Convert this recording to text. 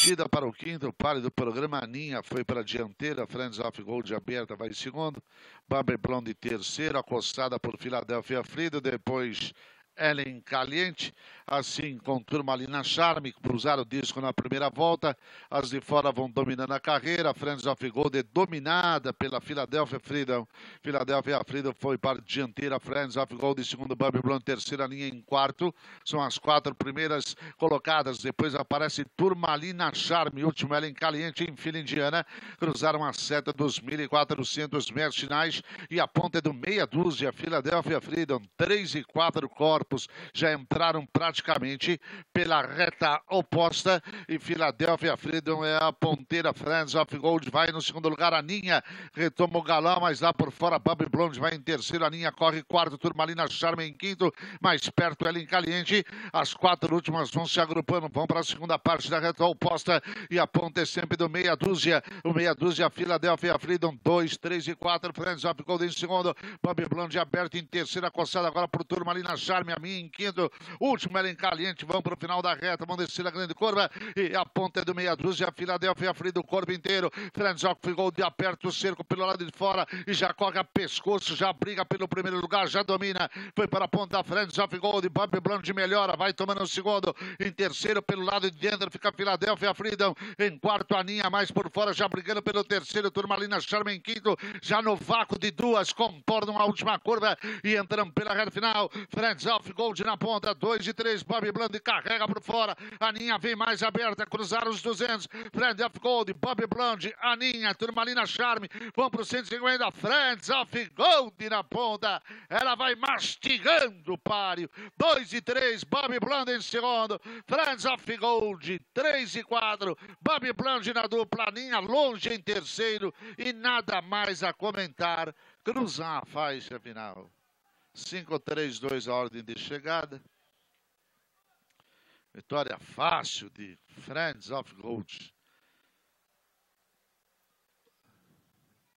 Partida para o quinto páreo do programa. Aninha foi para a dianteira. Friends of Gold aberta vai em segundo. Bambi Blonde terceiro. Acossada por Filadélfia Frida. Depois Ellen Caliente, assim com turma ali na Charme, cruzaram o disco na primeira volta, as de fora vão dominando a carreira, Friends of Gold é dominada pela Philadelphia Freedom, Philadelphia Freedom foi para dianteira, Friends of Gold em segundo, Bobby Blunt terceira linha em quarto, são as quatro primeiras colocadas, depois aparece turma ali na Charme, último Ellen Caliente em fila indiana, cruzaram a seta dos 1.400 metros finais e a ponta é do meia dúzia, Philadelphia Freedom, 3 e 4 corpos, já entraram praticamente pela reta oposta e Philadelphia Freedom é a ponteira. Friends of Gold vai no segundo lugar. A Ninha retoma o galão, mas lá por fora Bobby Blonde vai em terceiro. A Ninha corre quarto. Turmalina Charme em quinto. Mais perto ela em caliente. As quatro últimas vão se agrupando, vão para a segunda parte da reta oposta e a ponta é sempre do meia dúzia. O meia dúzia Philadelphia Freedom, dois, três e quatro. Friends of Gold em segundo. Bobby Blonde aberto em terceira, coçada agora por Turmalina Charme mim em quinto. Último ela em caliente, vão para o final da reta, vão descer a grande curva e a ponta é do meia dúzia, a Filadélfia free do corpo inteiro. Franzoc ficou de aperto o cerco pelo lado de fora e já corre a pescoço, já briga pelo primeiro lugar, já domina. Foi para a ponta, Franzoc Gold, Bob Blunt melhora, vai tomando o segundo. Em terceiro, pelo lado de dentro, fica a Filadélfia Freedom. Em quarto, a Ninha mais por fora, já brigando pelo terceiro. Turmalina Charme em quinto, já no vácuo de duas, comportam a última curva e entram pela reta final. Franzoc Gold na ponta, 2 e 3, Bob Blunt carrega por fora, Aninha vem mais aberta, cruzar os 200, Friends of Gold, Bob Blunt, Aninha, Turmalina Charme, vão para o 150, Friends of Gold na ponta, ela vai mastigando o páreo, 2 e 3, Bob Blunt em segundo, Friends of Gold, 3 e 4, Bob Blunt na dupla, Aninha longe em terceiro. E nada mais a comentar, cruzar a faixa final. 5-3-2 a ordem de chegada. Vitória fácil de Friends of Gold.